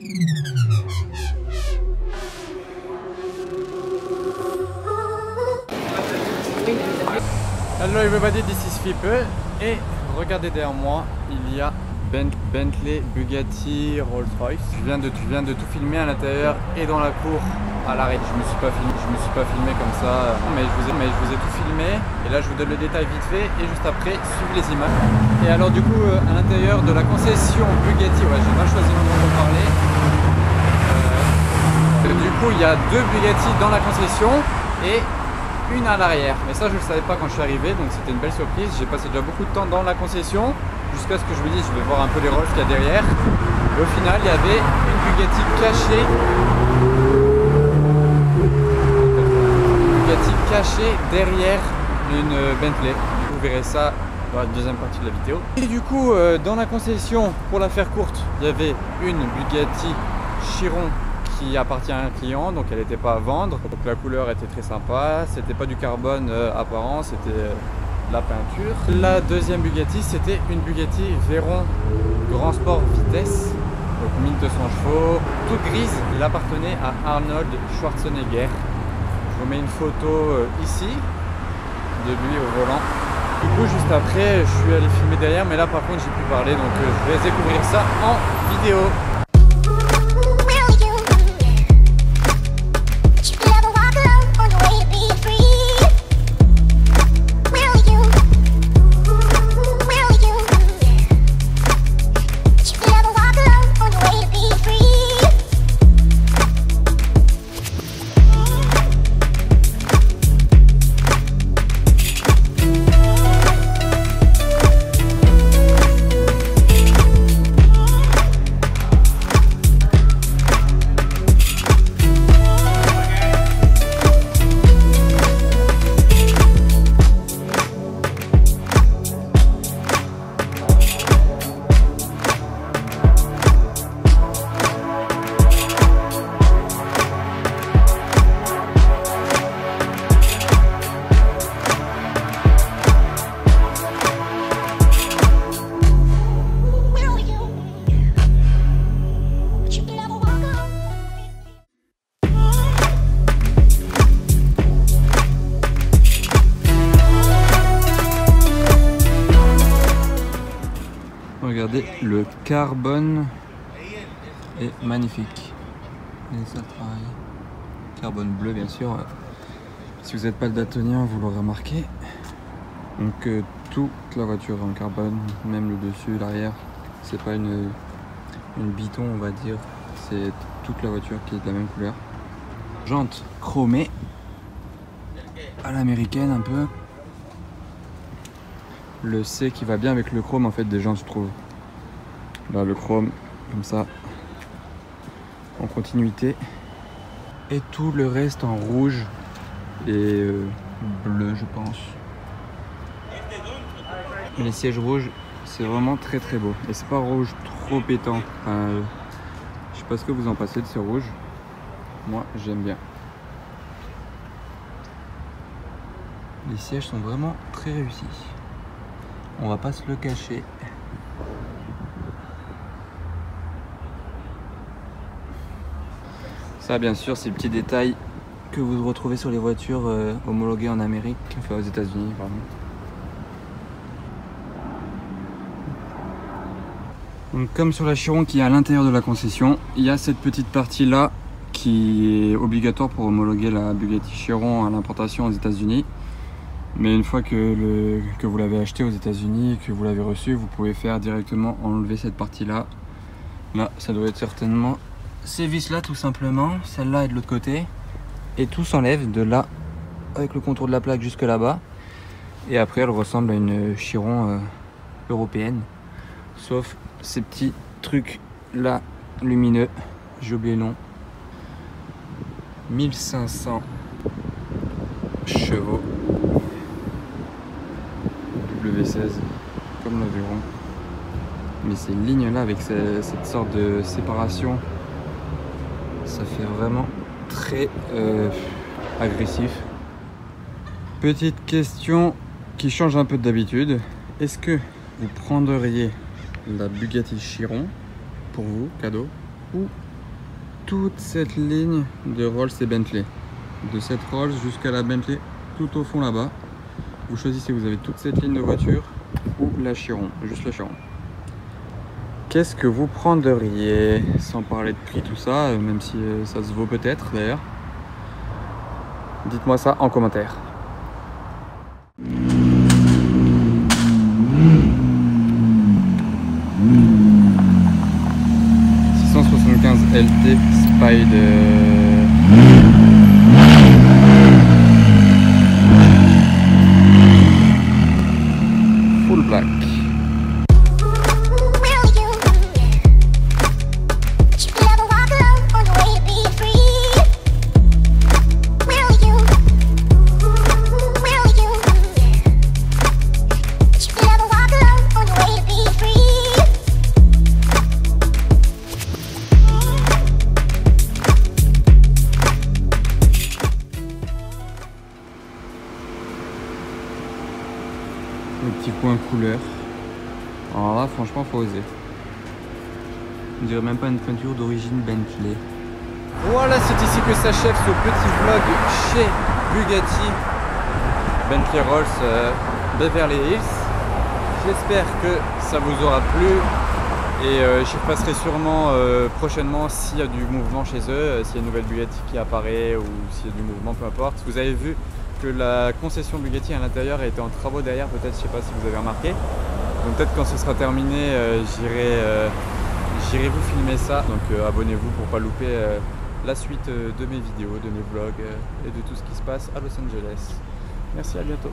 Hello everybody, this is Fippe et regardez derrière moi, il y a Bentley, Bugatti, Rolls-Royce. Je viens, de, je viens de tout filmer à l'intérieur et dans la cour à l'arrêt. Je me suis pas filmé, je me suis pas filmé comme ça, mais je, vous ai, mais je vous ai tout filmé. Et là, je vous donne le détail vite fait et juste après, suivez les images. Et alors du coup, euh, à l'intérieur de la concession Bugatti, ouais, j'ai pas choisi le nom de parler. Euh, du coup, il y a deux Bugatti dans la concession et une à l'arrière. Mais ça, je ne le savais pas quand je suis arrivé, donc c'était une belle surprise. J'ai passé déjà beaucoup de temps dans la concession, jusqu'à ce que je me dise, je vais voir un peu les Rolls qu'il y a derrière. Et au final, il y avait une Bugatti cachée. Une Bugatti cachée derrière une Bentley. Vous verrez ça dans la deuxième partie de la vidéo. Et du coup, euh, dans la concession, pour la faire courte, il y avait une Bugatti Chiron qui appartient à un client, donc elle n'était pas à vendre. Donc la couleur était très sympa, c'était pas du carbone euh, apparent, c'était euh, la peinture. La deuxième Bugatti, c'était une Bugatti Veyron Grand Sport Vitesse, donc 1200 chevaux, toute grise. Il appartenait à Arnold Schwarzenegger. Vous mets une photo euh, ici de lui au volant. Du coup, juste après, je suis allé filmer derrière, mais là par contre, j'ai pu parler, donc je vais découvrir ça en vidéo. Regardez, le carbone est magnifique. Et. Carbone bleu, bien sûr. Si vous n'êtes pas le daltonien, vous l'aurez remarqué. Donc, euh, toute la voiture en carbone, même le dessus, l'arrière. C'est pas une, une biton, on va dire. C'est toute la voiture qui est de la même couleur. Jante chromée à l'américaine un peu le C qui va bien avec le chrome en fait des gens je trouve. Là le chrome comme ça en continuité et tout le reste en rouge et euh, bleu je pense. Les sièges rouges c'est vraiment très très beau et c'est pas rouge trop pétant. Enfin, je sais pas ce que vous en pensez de ce rouge. Moi j'aime bien. Les sièges sont vraiment très réussis. On va pas se le cacher. Ça, bien sûr, c'est le petit détail que vous retrouvez sur les voitures euh, homologuées en Amérique, enfin aux États-Unis, pardon. Donc, comme sur la Chiron qui est à l'intérieur de la concession, il y a cette petite partie là qui est obligatoire pour homologuer la Bugatti Chiron à l'importation aux États-Unis. Mais une fois que, que vous l'avez acheté aux États-Unis, que vous l'avez reçu, vous pouvez faire directement enlever cette partie-là. Là, ça doit être certainement ces vis-là tout simplement. Celle-là est de l'autre côté. Et tout s'enlève de là, avec le contour de la plaque jusque là-bas. Et après, elle ressemble à une Chiron euh, européenne. Sauf ces petits trucs là, lumineux. J'ai oublié le nom. 1500 chevaux. W16 comme. Mais ces lignes là avec cette sorte de séparation, ça fait vraiment très euh, agressif. Petite question qui change un peu d'habitude. Est-ce que vous prendriez la Bugatti Chiron pour vous, cadeau, ou toute cette ligne de Rolls et Bentley? De cette Rolls jusqu'à la Bentley, tout au fond là-bas. Vous choisissez, vous avez toute cette ligne de voiture ou la Chiron, juste la Chiron. Qu'est-ce que vous prendriez Sans parler de prix, tout ça, euh, même si euh, ça se vaut peut-être d'ailleurs? Dites-moi ça en commentaire. LT Spider. Petit coin couleur. Alors là, franchement, faut oser. On dirait même pas une peinture d'origine Bentley. Voilà, c'est ici que s'achève ce petit vlog chez Bugatti Bentley Rolls euh, Beverly Hills. J'espère que ça vous aura plu et euh, j'y repasserai sûrement euh, prochainement s'il y a du mouvement chez eux, s'il y a une nouvelle Bugatti qui apparaît ou s'il y a du mouvement, peu importe. Vous avez vu que la concession Bugatti à l'intérieur a été en travaux derrière, peut-être, je sais pas si vous avez remarqué. Donc peut-être quand ce sera terminé, euh, euh, j'irai vous filmer ça. Donc euh, abonnez-vous pour pas louper la suite de mes vidéos, de mes vlogs et de tout ce qui se passe à Los Angeles. Merci, à bientôt.